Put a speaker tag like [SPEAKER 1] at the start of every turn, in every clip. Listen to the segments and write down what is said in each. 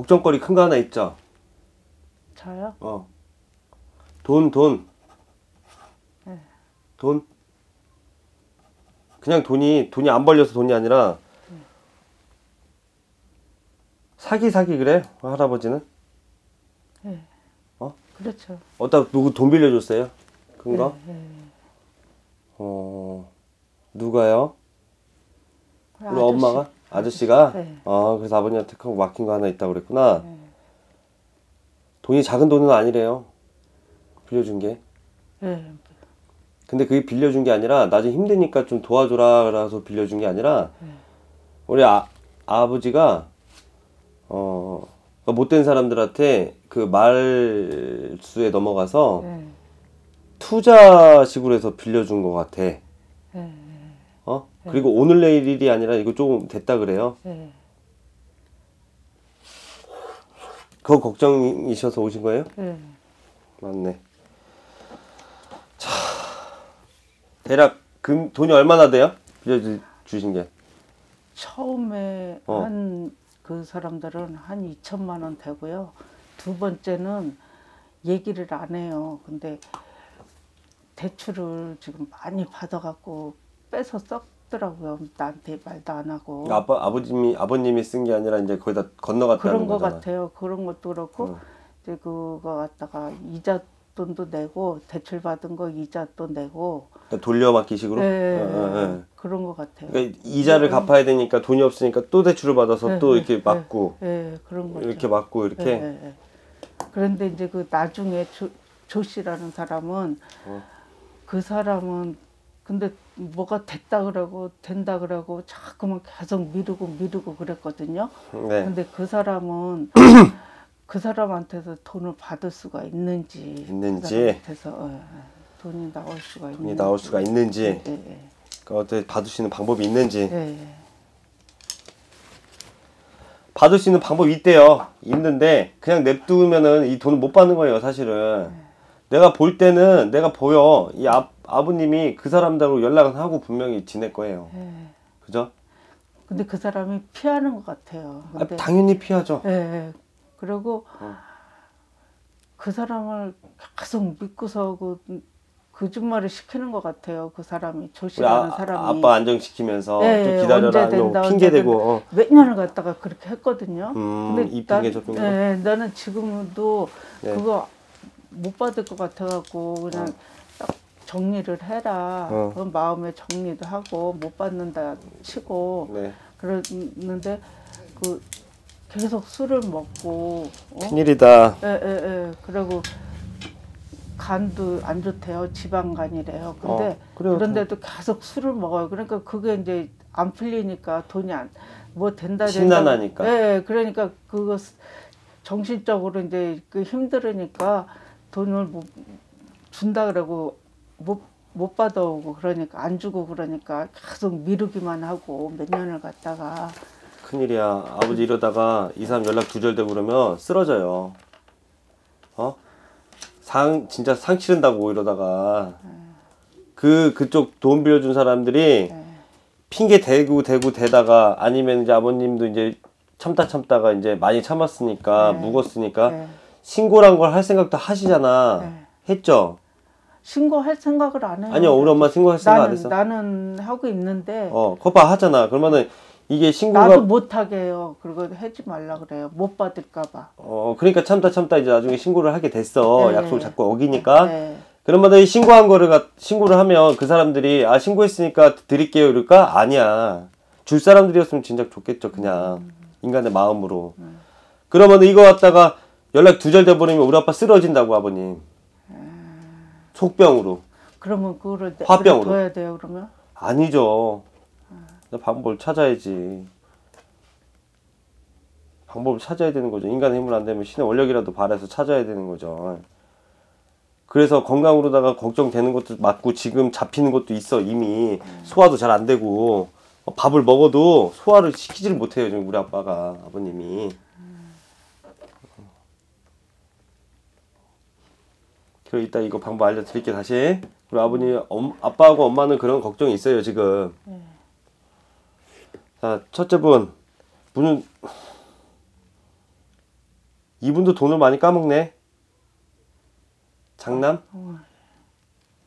[SPEAKER 1] 걱정거리 큰 거 하나 있죠?
[SPEAKER 2] 저요?
[SPEAKER 1] 어. 돈, 돈.
[SPEAKER 2] 네.
[SPEAKER 1] 돈. 그냥 돈이, 돈이 안 벌려서 돈이 아니라, 사기, 사기, 그래? 할아버지는?
[SPEAKER 2] 네.
[SPEAKER 1] 어?
[SPEAKER 2] 그렇죠.
[SPEAKER 1] 어디다 누구 돈 빌려줬어요? 큰 거?
[SPEAKER 2] 네, 네.
[SPEAKER 1] 어, 누가요? 우리. 엄마가? 아저씨가?
[SPEAKER 2] 네.
[SPEAKER 1] 어, 그래서 아버님한테 하고 맡긴 거 하나 있다고 그랬구나.
[SPEAKER 2] 네.
[SPEAKER 1] 돈이 작은 돈은 아니래요. 빌려준 게.
[SPEAKER 2] 네.
[SPEAKER 1] 근데 그게 빌려준 게 아니라 나중에 힘드니까 좀 도와줘라 라서 빌려준 게 아니라
[SPEAKER 2] 네.
[SPEAKER 1] 우리 아, 아버지가 어 그러니까 못된 사람들한테 그 말수에 넘어가서
[SPEAKER 2] 네.
[SPEAKER 1] 투자식으로 해서 빌려준 것 같아.
[SPEAKER 2] 네.
[SPEAKER 1] 어? 그리고 오늘 내일 일이 아니라 이거 조금 됐다 그래요.
[SPEAKER 2] 네.
[SPEAKER 1] 그거 걱정이셔서 오신 거예요?
[SPEAKER 2] 네.
[SPEAKER 1] 맞네. 자, 대략 금 돈이 얼마나 돼요? 빌려 주신 게.
[SPEAKER 2] 처음에
[SPEAKER 1] 어.
[SPEAKER 2] 한그 사람들은 한 2천만 원 되고요. 두 번째는 얘기를 안 해요. 근데 대출을 지금 많이 받아갖고 빼서 썼 더라고요. 나한테 말도 안 하고.
[SPEAKER 1] 아빠 아버님이 아버님이 쓴 게 아니라 이제 거기다 건너갔다는
[SPEAKER 2] 그런 거
[SPEAKER 1] 거잖아.
[SPEAKER 2] 같아요. 그런 것도 그렇고
[SPEAKER 1] 어.
[SPEAKER 2] 이제 그거 갖다가 이자 돈도 내고 대출 받은 거 이자 또 내고
[SPEAKER 1] 그러니까 돌려막기식으로.
[SPEAKER 2] 예,
[SPEAKER 1] 어, 어, 어.
[SPEAKER 2] 그런 거 같아요.
[SPEAKER 1] 그러니까 이자를 갚아야 되니까 돈이 없으니까 또 대출을 받아서
[SPEAKER 2] 네,
[SPEAKER 1] 또
[SPEAKER 2] 네,
[SPEAKER 1] 이렇게
[SPEAKER 2] 네.
[SPEAKER 1] 막고
[SPEAKER 2] 예, 그런 거죠.
[SPEAKER 1] 이렇게 막고 이렇게.
[SPEAKER 2] 그런데 이제 그 나중에 조, 조 씨라는 사람은
[SPEAKER 1] 어.
[SPEAKER 2] 그 사람은 근데 뭐가 됐다 그러고 된다 그러고 자꾸만 계속 미루고 미루고 그랬거든요.
[SPEAKER 1] 네.
[SPEAKER 2] 근데 그 사람은 그 사람한테서 돈을 받을 수가 있는지,
[SPEAKER 1] 있는지.
[SPEAKER 2] 그 어, 어, 돈이 나올 수가 있는지
[SPEAKER 1] 돈이 나올 수가 있는지
[SPEAKER 2] 예, 예,
[SPEAKER 1] 그 어떻게 받을 수 있는 방법이 있는지
[SPEAKER 2] 예, 예.
[SPEAKER 1] 받을 수 있는 방법이 있대요. 있는데 그냥 냅두면은 이 돈을 못 받는 거예요, 사실은. 내가 볼 때는 내가 보여. 이 아, 아버님이 그 사람들하고 연락은 하고 분명히 지낼 거예요.
[SPEAKER 2] 예.
[SPEAKER 1] 그죠?
[SPEAKER 2] 근데 그 사람이 피하는 것 같아요.
[SPEAKER 1] 아,
[SPEAKER 2] 근데
[SPEAKER 1] 당연히 피하죠.
[SPEAKER 2] 예, 예. 그리고
[SPEAKER 1] 어.
[SPEAKER 2] 그 사람을 계속 믿고서 그 거짓말을 시키는 것 같아요. 그 사람이 조씨라는
[SPEAKER 1] 아,
[SPEAKER 2] 사람이
[SPEAKER 1] 아빠 안정시키면서
[SPEAKER 2] 예,
[SPEAKER 1] 좀
[SPEAKER 2] 예,
[SPEAKER 1] 기다려라
[SPEAKER 2] 언제 된다,
[SPEAKER 1] 핑계
[SPEAKER 2] 언제
[SPEAKER 1] 대고 어.
[SPEAKER 2] 몇 년을 갖다가 그렇게 했거든요.
[SPEAKER 1] 음, 이
[SPEAKER 2] 난-
[SPEAKER 1] 핑계 저 핑계.
[SPEAKER 2] 예, 나는 지금도
[SPEAKER 1] 네.
[SPEAKER 2] 그거 못 받을 것 같아갖고 그냥 딱 정리를 해라.
[SPEAKER 1] 어.
[SPEAKER 2] 그런 마음에 정리도 하고 못 받는다 치고
[SPEAKER 1] 네.
[SPEAKER 2] 그러는데 그 계속 술을 먹고 어?
[SPEAKER 1] 큰일이다.
[SPEAKER 2] 예, 예, 예. 그리고 간도 안 좋대요. 지방간이래요. 근데
[SPEAKER 1] 어, 그래요.
[SPEAKER 2] 그런데도 계속 술을 먹어요. 그러니까 그게 이제 안 풀리니까 돈이 안 뭐 된다 된다.
[SPEAKER 1] 심란하니까.
[SPEAKER 2] 예, 예. 그러니까 그거 스- 정신적으로 이제 그 힘들으니까 돈을 못 준다 그러고 못 못 받아오고 그러니까 안 주고 그러니까 계속 미루기만 하고 몇 년을 갔다가
[SPEAKER 1] 큰일이야. 아버지 이러다가 이 사람 연락 두절되고 그러면 쓰러져요. 어? 상 진짜 상 치른다고 이러다가 그 그쪽 돈 빌려준 사람들이
[SPEAKER 2] 예.
[SPEAKER 1] 핑계 대고 대고 대다가 아니면 이제 아버님도 이제 참다 참다가 이제 많이 참았으니까
[SPEAKER 2] 네.
[SPEAKER 1] 묵었으니까
[SPEAKER 2] 예.
[SPEAKER 1] 신고란 걸 할 생각도 하시잖아.
[SPEAKER 2] 네.
[SPEAKER 1] 했죠?
[SPEAKER 2] 신고할 생각을 안 해요.
[SPEAKER 1] 아니요, 우리 엄마 신고할 생각 안
[SPEAKER 2] 나는
[SPEAKER 1] 했어.
[SPEAKER 2] 나는 하고 있는데
[SPEAKER 1] 어, 거봐 하잖아. 그러면은 이게 신고가
[SPEAKER 2] 나도 못 하게 해요. 그리고 하지 말라 그래요. 못 받을까봐.
[SPEAKER 1] 어 그러니까 참다 참다 이제 나중에 신고를 하게 됐어.
[SPEAKER 2] 네.
[SPEAKER 1] 약속을 자꾸 어기니까.
[SPEAKER 2] 네.
[SPEAKER 1] 그러면 이 신고한 거를 가- 신고를 하면 그 사람들이 아 신고했으니까 드릴게요 이럴까? 아니야. 줄 사람들이었으면 진작 좋겠죠 그냥 인간의 마음으로. 그러면 이거 갖다가 연락 두절돼 버리면 우리 아빠 쓰러진다고 아버님. 속병으로.
[SPEAKER 2] 그러면 그거를 내-
[SPEAKER 1] 화병으로.
[SPEAKER 2] 둬야 돼요. 그러면
[SPEAKER 1] 아니죠. 방법을 찾아야지. 방법을 찾아야 되는 거죠. 인간의 힘을 안 되면 신의 원력이라도 발해서 찾아야 되는 거죠. 그래서 건강으로다가 걱정되는 것도 맞고 지금 잡히는 것도 있어 이미 소화도 잘 안 되고 어, 밥을 먹어도 소화를 시키지를 못해요 지금 우리 아빠가 아버님이 그리고 이따 이거 방법 알려드릴게 다시 우리 아버님 엄, 아빠하고 엄마는 그런 걱정이 있어요 지금 자 첫째 분 분은 이분도 돈을 많이 까먹네. 장남?
[SPEAKER 2] 어,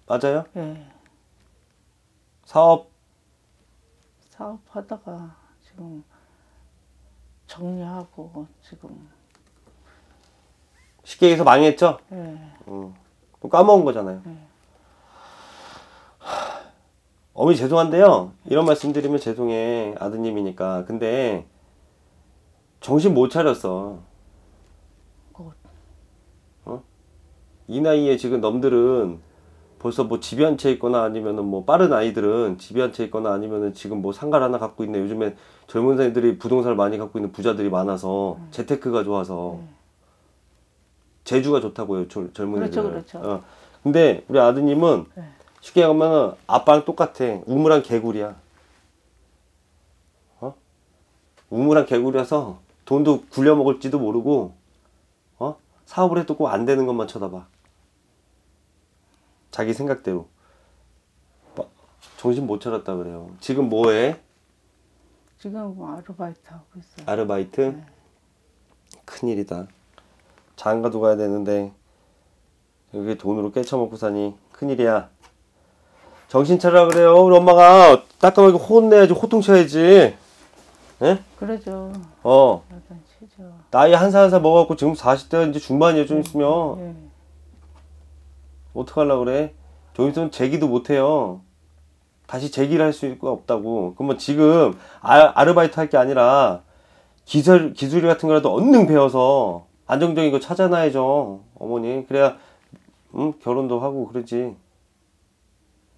[SPEAKER 1] 맞아요?
[SPEAKER 2] 예.
[SPEAKER 1] 사업
[SPEAKER 2] 사업하다가 지금 정리하고 지금
[SPEAKER 1] 쉽게 얘기해서 망했죠?
[SPEAKER 2] 예.
[SPEAKER 1] 음. 또 까먹은 거잖아요.
[SPEAKER 2] 네.
[SPEAKER 1] 하, 어머니 죄송한데요. 이런 말씀 드리면 죄송해. 아드님이니까. 근데 정신 못 차렸어.
[SPEAKER 2] 곧.
[SPEAKER 1] 이 나이에 지금 넘들은 벌써 뭐 집이 한채 있거나 아니면은 뭐 빠른 아이들은 집이 한채 있거나 아니면은 지금 뭐 상가를 하나 갖고 있네. 요즘에 젊은 사람들이 부동산을 많이 갖고 있는 부자들이 많아서 재테크가 좋아서 재주가 좋다고요. 젊- 젊은
[SPEAKER 2] 그렇죠,
[SPEAKER 1] 애들.
[SPEAKER 2] 그렇죠.
[SPEAKER 1] 어. 근데 우리 아드님은
[SPEAKER 2] 네.
[SPEAKER 1] 쉽게 가면은 아빠랑 똑같아. 우물한 개구리야. 어? 우물한 개구리라서 돈도 굴려 먹을지도 모르고 어? 사업을 해도 꼭 안 되는 것만 쳐다봐. 자기 생각대로. 빠- 정신 못 차렸다 그래요. 지금 뭐해?
[SPEAKER 2] 지금 뭐 아르바이트 하고 있어요.
[SPEAKER 1] 아르바이트?
[SPEAKER 2] 네.
[SPEAKER 1] 큰일이다. 장가도 가야 되는데 여기 돈으로 깨쳐먹고 사니 큰일이야. 정신 차려 그래요. 우리 엄마가 따끔하게 혼내야지 호통 쳐야지. 예?
[SPEAKER 2] 그러죠.
[SPEAKER 1] 어
[SPEAKER 2] 약간 치죠.
[SPEAKER 1] 나이 한 살 한 살 먹어갖고 지금 40대 이제 중반이야 좀 있으면
[SPEAKER 2] 예.
[SPEAKER 1] 어떡하려고 그래? 좀 있으면 재기도 못해요. 다시 재기를 할 수가 없다고. 그러면 지금 아, 아르바이트 할 게 아니라 기술, 기술 같은 거라도 얼른 배워서 안정적인 거 찾아놔야죠. 어머니. 그래야, 응? 결혼도 하고 그러지.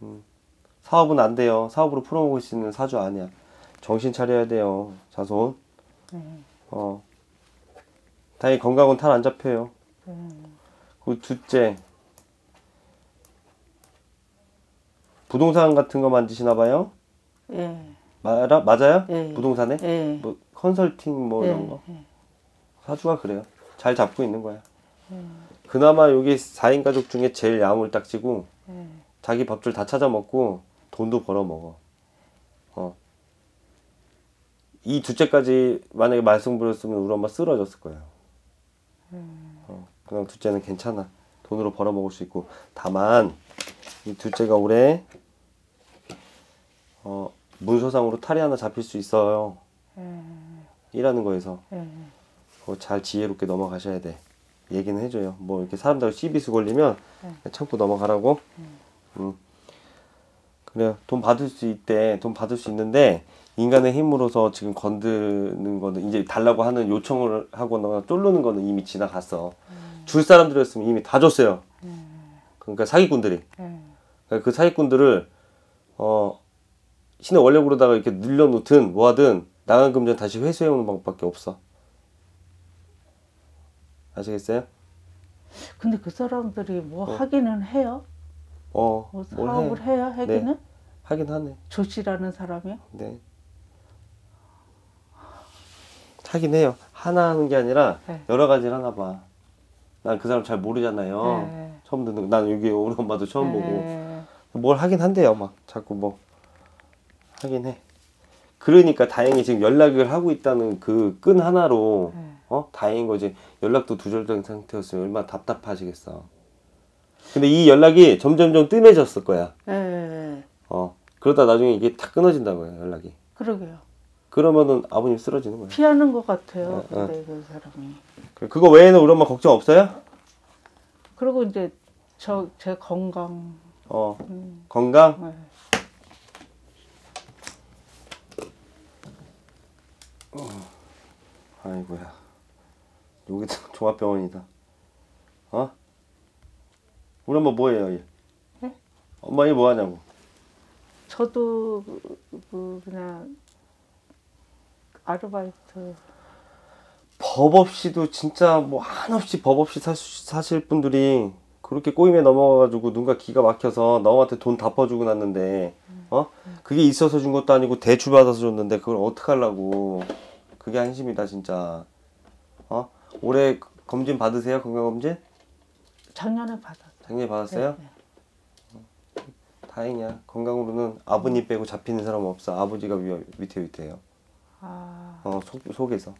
[SPEAKER 1] 음. 사업은 안 돼요. 사업으로 풀어먹을 수 있는 사주 아니야. 정신 차려야 돼요. 자손.
[SPEAKER 2] 네.
[SPEAKER 1] 어. 다행히 건강은 탈 안 잡혀요.
[SPEAKER 2] 네.
[SPEAKER 1] 그 둘째 부동산 같은 거 만드시나 봐요?
[SPEAKER 2] 예.
[SPEAKER 1] 맞아 맞아요?
[SPEAKER 2] 예.
[SPEAKER 1] 부동산에
[SPEAKER 2] 예.
[SPEAKER 1] 뭐 컨설팅 뭐
[SPEAKER 2] 예.
[SPEAKER 1] 이런 거
[SPEAKER 2] 예.
[SPEAKER 1] 사주가 그래요. 잘 잡고 있는 거야. 그나마 여기 4인 가족 중에 제일 야물딱지고
[SPEAKER 2] 예.
[SPEAKER 1] 자기 밥줄 다 찾아 먹고 돈도 벌어 먹어. 어. 이 둘째까지 만약에 말썽부렸으면 우리 엄마 쓰러졌을 거예요. 어, 그냥 둘째는 괜찮아. 돈으로 벌어 먹을 수 있고 다만 이 둘째가 올해 어, 문서상으로 탈이 하나 잡힐 수 있어요.
[SPEAKER 2] 예.
[SPEAKER 1] 일하는 거에서
[SPEAKER 2] 예.
[SPEAKER 1] 그거 잘 지혜롭게 넘어가셔야 돼. 얘기는 해줘요. 뭐 이렇게 사람들 시비수 걸리면 그냥 참고 넘어가라고. 음. 그래 돈 받을 수 있대. 돈 받을 수 있는데 인간의 힘으로서 지금 건드는 거는 이제 달라고 하는 요청을 하거나 쫄르는 거는 이미 지나갔어. 줄 사람들이었으면 이미 다 줬어요. 그러니까 사기꾼들이.
[SPEAKER 2] 예.
[SPEAKER 1] 그러니까 그 사기꾼들을 어 신의 원력으로다가 이렇게 늘려놓든 뭐하든 나간 금전 다시 회수해오는 방법밖에 없어. 아시겠어요?
[SPEAKER 2] 근데 그 사람들이 뭐 하기는 해요?
[SPEAKER 1] 어, 뭐뭘
[SPEAKER 2] 사업을
[SPEAKER 1] 해?
[SPEAKER 2] 해야 하기는?
[SPEAKER 1] 하긴 하네.
[SPEAKER 2] 조씨라는 사람이요?
[SPEAKER 1] 네. 하긴 해요. 하나 하는 게 아니라
[SPEAKER 2] 네.
[SPEAKER 1] 여러 가지를 하나 봐. 난 그 사람 잘 모르잖아요.
[SPEAKER 2] 네.
[SPEAKER 1] 처음 듣는 거. 난 여기 우리 엄마도 처음 보고.
[SPEAKER 2] 예.
[SPEAKER 1] 뭘 하긴 한대요. 막 자꾸 뭐 하긴 해. 그러니까 다행히 지금 연락을 하고 있다는 그 끈 하나로
[SPEAKER 2] 네.
[SPEAKER 1] 어 다행인 거지. 연락도 두절된 상태였으면 얼마나 답답하시겠어. 근데 이 연락이 점점점 뜸해졌을 거야.
[SPEAKER 2] 예.
[SPEAKER 1] 어 그러다 나중에 이게 다 끊어진다고요 연락이.
[SPEAKER 2] 그러게요.
[SPEAKER 1] 그러면은 아버님 쓰러지는 거야.
[SPEAKER 2] 피하는 것 같아요.
[SPEAKER 1] 어,
[SPEAKER 2] 근데 그 사람이.
[SPEAKER 1] 그- 그거 외에는 우리 엄마 걱정 없어요?
[SPEAKER 2] 그리고 이제 저 제 건강.
[SPEAKER 1] 어
[SPEAKER 2] 음,
[SPEAKER 1] 건강
[SPEAKER 2] 네.
[SPEAKER 1] 아이고야. 여기도 종합병원이다. 어? 우리 엄마 뭐해요? 얘?
[SPEAKER 2] 네?
[SPEAKER 1] 엄마 얘 뭐하냐고.
[SPEAKER 2] 저도 그, 그 그냥 아르바이트.
[SPEAKER 1] 법 없이도 진짜 뭐 한없이 법 없이 사, 사실 분들이 그렇게 꼬임에 넘어가가지고 누가 기가 막혀서 너한테 돈 다 퍼주고 났는데 어? 그게 있어서 준 것도 아니고 대출 받아서 줬는데 그걸 어떻게 하려고. 그게 한심이다 진짜. 어? 올해 검진 받으세요 건강 검진?
[SPEAKER 2] 작년에 받았어요.
[SPEAKER 1] 작년에 받았어요?
[SPEAKER 2] 네.
[SPEAKER 1] 다행이야. 건강으로는 아버님 빼고 잡히는 사람은 없어. 아버지가 위, 위태위태해요
[SPEAKER 2] 아,
[SPEAKER 1] 어 속, 속에서.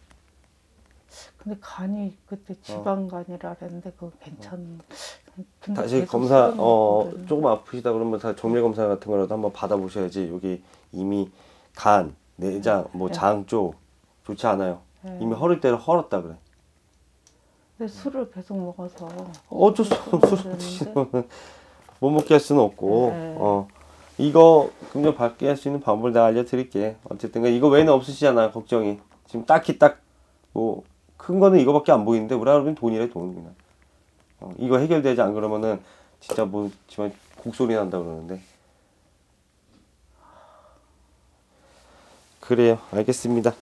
[SPEAKER 2] 근데 간이 그때 지방간이라 그랬는데 그거 괜찮. 근데
[SPEAKER 1] 다시 검사 어
[SPEAKER 2] 먹거든.
[SPEAKER 1] 조금 아프시다 그러면 다 정밀 검사 같은 거라도 한번 받아보셔야지. 여기 이미 간 내장 뭐
[SPEAKER 2] 네.
[SPEAKER 1] 장쪽 좋지 않아요.
[SPEAKER 2] 네.
[SPEAKER 1] 이미 허를 때를 헐었다 그래.
[SPEAKER 2] 근데 술을 계속 먹어서
[SPEAKER 1] 어쩔 수 없어. 술
[SPEAKER 2] 그랬는데.
[SPEAKER 1] 못 먹게 할 수는 없고.
[SPEAKER 2] 네.
[SPEAKER 1] 어. 이거 금전 받게 할 수 있는 방법을 내가 알려드릴게. 어쨌든 이거 외에는 없으시잖아 걱정이. 지금 딱히 딱 뭐 큰 거는 이거밖에 안 보이는데 우리가 그러면 돈이래 돈 그냥 어, 이거 해결되지 안 그러면은 진짜 뭐 지만 곡소리 난다 그러는데. 그래요. 알겠습니다